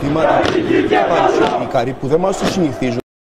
θύματα του Καρύπου που δεν μας το συνηθίζουν.